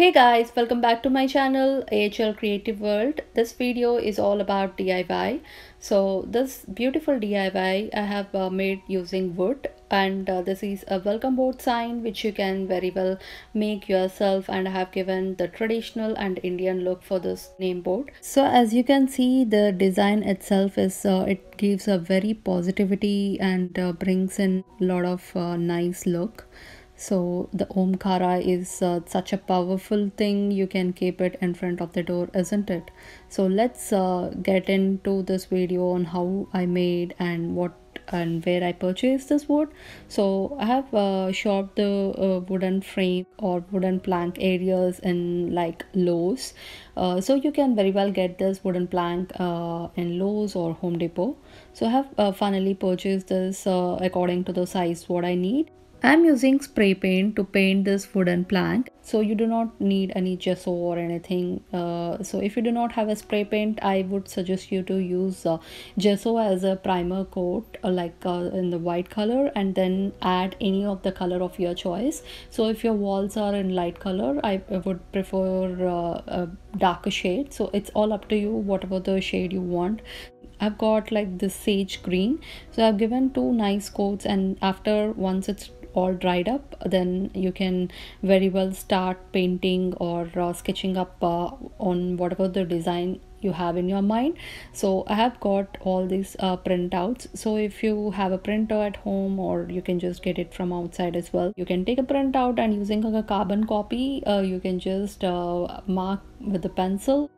Hey guys, welcome back to my channel AHL Creative World. This video is all about DIY. So this beautiful DIY I have uh, made using wood and uh, this is a welcome board sign which you can very well make yourself and I have given the traditional and Indian look for this name board. So as you can see the design itself is uh, it gives a very positivity and uh, brings in a lot of uh, nice look so the omkara is uh, such a powerful thing you can keep it in front of the door isn't it so let's uh, get into this video on how i made and what and where I purchased this wood. So I have uh, shopped the uh, wooden frame or wooden plank areas in like Lowe's. Uh, so you can very well get this wooden plank uh, in Lowe's or Home Depot. So I have uh, finally purchased this uh, according to the size what I need I'm using spray paint to paint this wooden plank. So you do not need any gesso or anything. Uh, so if you do not have a spray paint I would suggest you to use uh, gesso as a primer coat uh, like uh, in the white color and then add any of the color of your choice. So if your walls are in light color I would prefer uh, a darker shade. So it's all up to you whatever the shade you want. I've got like this sage green. So I've given two nice coats and after once it's all dried up then you can very well start painting or uh, sketching up uh, on whatever the design you have in your mind. So i have got all these uh, printouts. So if you have a printer at home or you can just get it from outside as well you can take a printout and using a carbon copy uh, you can just uh, mark with a pencil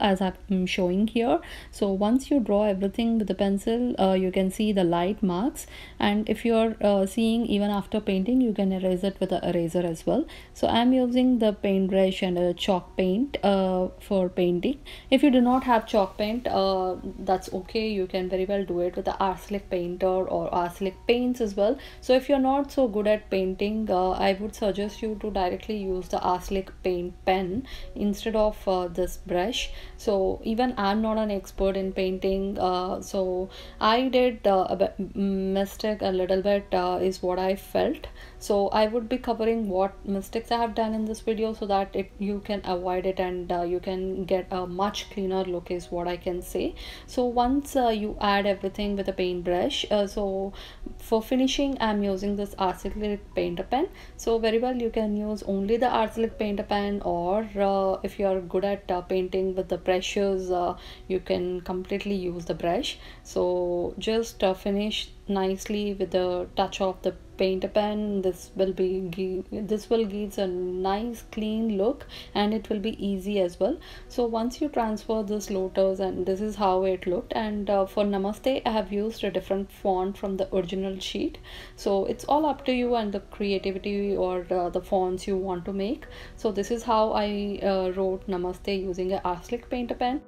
as I'm showing here. So once you draw everything with the pencil uh, you can see the light marks. And if you're uh, seeing even after painting you can erase it with an eraser as well. So I'm using the paintbrush and a chalk paint uh, for painting. If you do not have chalk paint uh, that's okay. You can very well do it with the acrylic painter or acrylic paints as well. So if you're not so good at painting uh, I would suggest you to directly use the acrylic paint pen instead of uh, this brush so even i'm not an expert in painting uh, so i did uh, a mistake a little bit uh, is what i felt so i would be covering what mistakes i have done in this video so that it, you can avoid it and uh, you can get a much cleaner look is what i can say. So once uh, you add everything with a paintbrush uh, so for finishing i'm using this acrylic painter pen. So very well you can use only the acrylic painter pen or uh, if you are good at uh, painting with the brushes uh, you can completely use the brush. So just finish nicely with the touch of the paint pen. This will be this will gives a nice clean look and it will be easy as well. So once you transfer this lotus and this is how it looked and uh, for namaste i have used a different font from the original sheet. So it's all up to you and the creativity or uh, the fonts you want to make. So this is how i uh, wrote namaste using a acrylic paint pen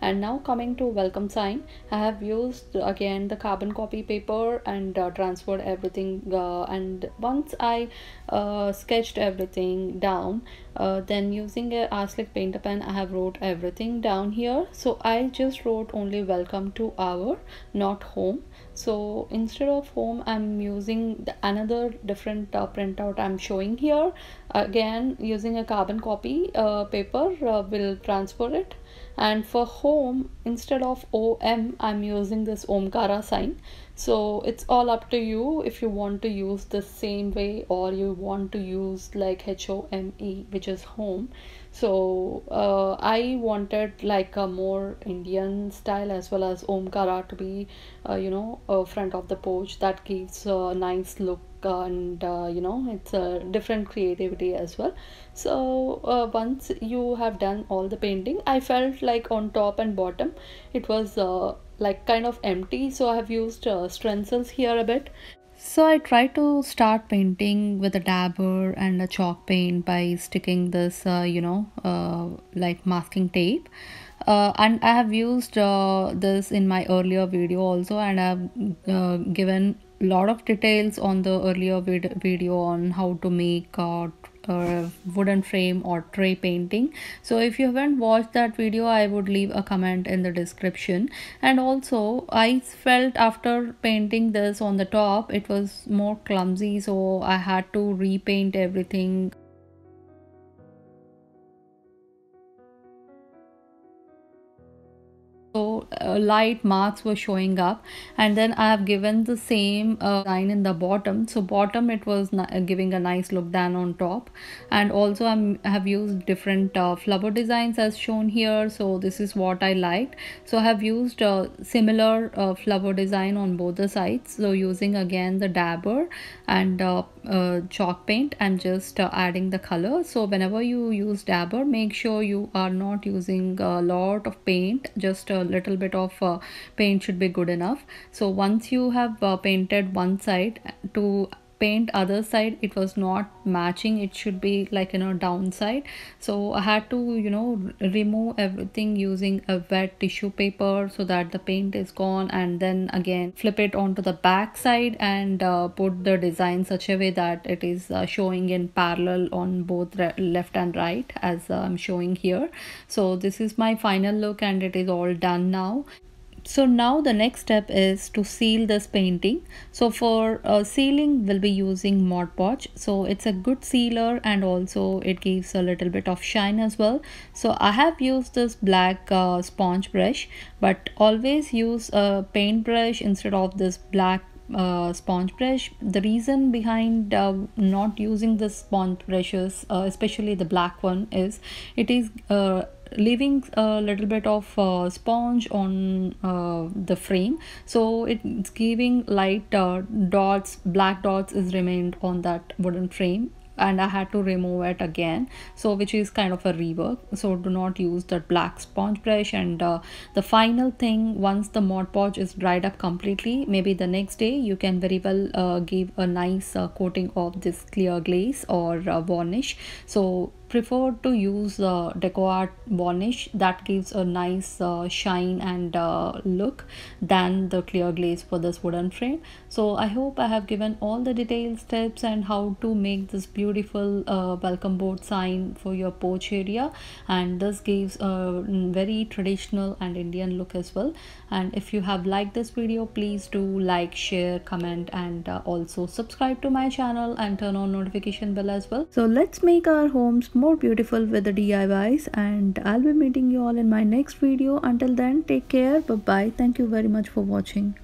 and now coming to welcome sign. I have used again the carbon copy paper and uh, transferred everything uh, and once i uh, sketched everything down uh, then using a acrylic painter pen I have wrote everything down here. So I just wrote only welcome to our not home. So instead of home I'm using the, another different uh, printout I'm showing here. Again using a carbon copy uh, paper will transfer it and for home instead of om i'm using this omkara sign so it's all up to you if you want to use the same way or you want to use like h-o-m-e which is home. So uh, i wanted like a more indian style as well as omkara to be uh, you know uh, front of the porch that gives a nice look and uh, you know it's a different creativity as well. So uh, once you have done all the painting i felt like on top and bottom it was uh, like kind of empty so i have used uh, stencils here a bit so I try to start painting with a dabber and a chalk paint by sticking this, uh, you know, uh, like masking tape. Uh, and I have used uh, this in my earlier video also and I have uh, given lot of details on the earlier vid video on how to make uh, uh, wooden frame or tray painting. So if you haven't watched that video i would leave a comment in the description. And also i felt after painting this on the top it was more clumsy so i had to repaint everything uh, light marks were showing up. And then I have given the same uh, line in the bottom. So bottom it was uh, giving a nice look than on top. And also I'm, I have used different uh, flower designs as shown here. So this is what I liked. So I have used a similar uh, flower design on both the sides. So using again the dabber and uh, uh, chalk paint and just uh, adding the color. So whenever you use dabber make sure you are not using a lot of paint just a little bit of uh, paint should be good enough. So once you have uh, painted one side to paint other side it was not matching. It should be like you know downside. So i had to you know remove everything using a wet tissue paper so that the paint is gone and then again flip it onto the back side and uh, put the design such a way that it is uh, showing in parallel on both left and right as uh, i'm showing here. So this is my final look and it is all done now so now the next step is to seal this painting. So for uh, sealing we'll be using Mod Podge. So it's a good sealer and also it gives a little bit of shine as well. So I have used this black uh, sponge brush but always use a paint brush instead of this black uh, sponge brush. The reason behind uh, not using the sponge brushes uh, especially the black one is it is uh, leaving a little bit of uh, sponge on uh, the frame. So it's giving light uh, dots black dots is remained on that wooden frame. And I had to remove it again. So which is kind of a rework. So do not use that black sponge brush. And uh, the final thing once the Mod Podge is dried up completely maybe the next day you can very well uh, give a nice uh, coating of this clear glaze or uh, varnish. So prefer to use uh, DecoArt varnish that gives a nice uh, shine and uh, look than the clear glaze for this wooden frame. So i hope i have given all the details tips and how to make this beautiful uh, welcome board sign for your porch area. And this gives a very traditional and indian look as well. And if you have liked this video please do like share comment and uh, also subscribe to my channel and turn on notification bell as well. So let's make our homes more beautiful with the DIYs and I'll be meeting you all in my next video. Until then, take care. Bye-bye. Thank you very much for watching.